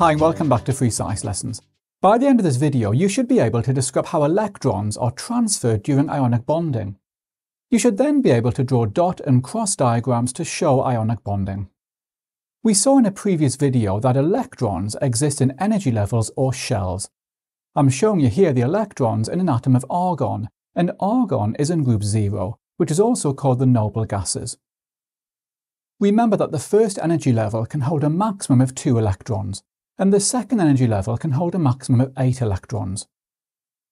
Hi and welcome back to Free Science Lessons. By the end of this video, you should be able to describe how electrons are transferred during ionic bonding. You should then be able to draw dot and cross diagrams to show ionic bonding. We saw in a previous video that electrons exist in energy levels or shells. I'm showing you here the electrons in an atom of argon, and argon is in group 0, which is also called the noble gases. Remember that the first energy level can hold a maximum of 2 electrons, and the second energy level can hold a maximum of 8 electrons.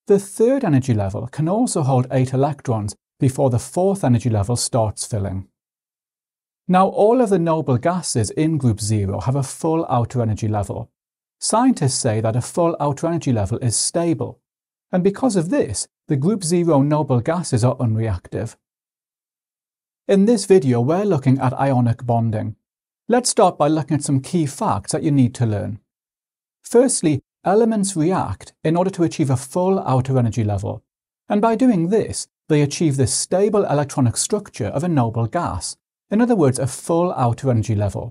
The third energy level can also hold 8 electrons before the fourth energy level starts filling. Now all of the noble gases in group 0 have a full outer energy level. Scientists say that a full outer energy level is stable, and because of this, the group 0 noble gases are unreactive. In this video we're looking at ionic bonding. Let's start by looking at some key facts that you need to learn. Firstly, elements react in order to achieve a full outer energy level, and by doing this, they achieve the stable electronic structure of a noble gas, in other words, a full outer energy level.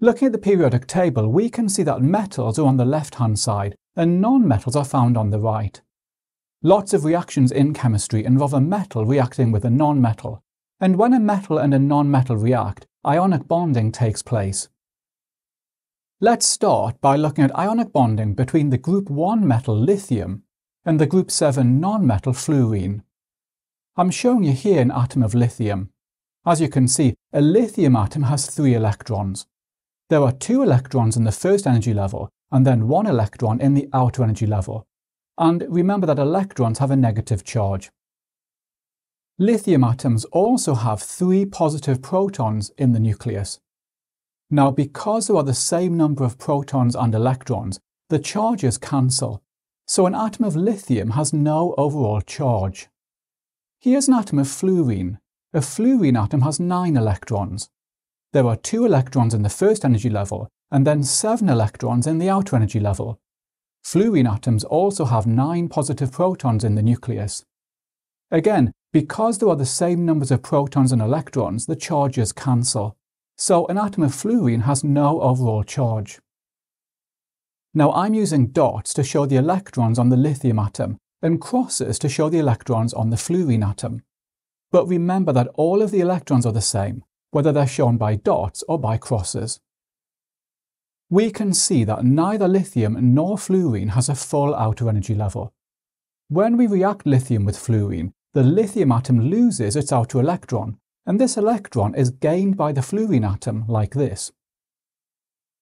Looking at the periodic table, we can see that metals are on the left-hand side and non-metals are found on the right. Lots of reactions in chemistry involve a metal reacting with a non-metal, and when a metal and a non-metal react, ionic bonding takes place. Let's start by looking at ionic bonding between the group 1 metal lithium and the group 7 non-metal fluorine. I'm showing you here an atom of lithium. As you can see, a lithium atom has three electrons. There are two electrons in the first energy level and then one electron in the outer energy level. And remember that electrons have a negative charge. Lithium atoms also have three positive protons in the nucleus. Now, because there are the same number of protons and electrons, the charges cancel, so an atom of lithium has no overall charge. Here's an atom of fluorine. A fluorine atom has 9 electrons. There are 2 electrons in the first energy level, and then 7 electrons in the outer energy level. Fluorine atoms also have 9 positive protons in the nucleus. Again, because there are the same numbers of protons and electrons, the charges cancel so an atom of fluorine has no overall charge. Now I'm using dots to show the electrons on the lithium atom and crosses to show the electrons on the fluorine atom. But remember that all of the electrons are the same, whether they're shown by dots or by crosses. We can see that neither lithium nor fluorine has a full outer energy level. When we react lithium with fluorine, the lithium atom loses its outer electron and this electron is gained by the fluorine atom like this.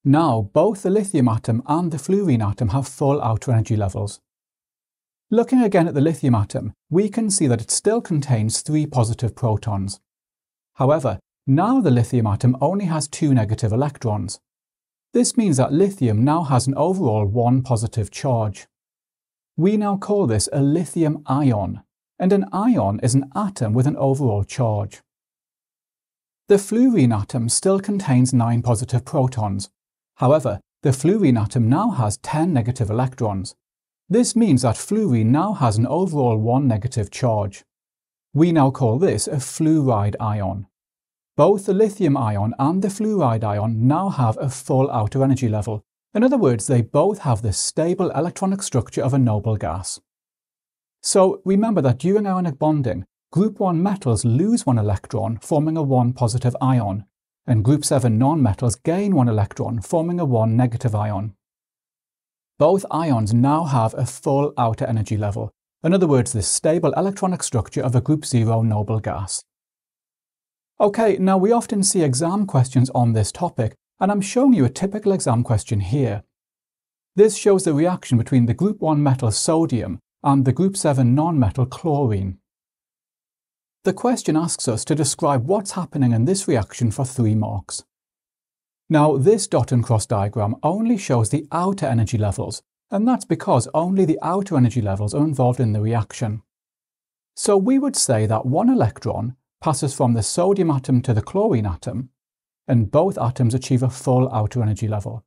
Now, both the lithium atom and the fluorine atom have full outer energy levels. Looking again at the lithium atom, we can see that it still contains three positive protons. However, now the lithium atom only has two negative electrons. This means that lithium now has an overall one positive charge. We now call this a lithium ion, and an ion is an atom with an overall charge. The fluorine atom still contains 9 positive protons. However, the fluorine atom now has 10 negative electrons. This means that fluorine now has an overall 1 negative charge. We now call this a fluoride ion. Both the lithium ion and the fluoride ion now have a full outer energy level. In other words, they both have the stable electronic structure of a noble gas. So remember that during ionic bonding, Group 1 metals lose one electron, forming a 1 positive ion, and Group 7 nonmetals gain one electron, forming a 1 negative ion. Both ions now have a full outer energy level, in other words, the stable electronic structure of a Group 0 noble gas. Okay, now we often see exam questions on this topic, and I'm showing you a typical exam question here. This shows the reaction between the Group 1 metal sodium and the Group 7 nonmetal chlorine. The question asks us to describe what's happening in this reaction for three marks. Now, this dot and cross diagram only shows the outer energy levels, and that's because only the outer energy levels are involved in the reaction. So we would say that one electron passes from the sodium atom to the chlorine atom, and both atoms achieve a full outer energy level.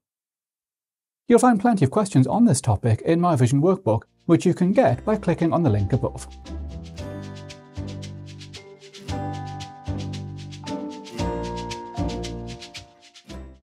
You'll find plenty of questions on this topic in my Vision workbook, which you can get by clicking on the link above.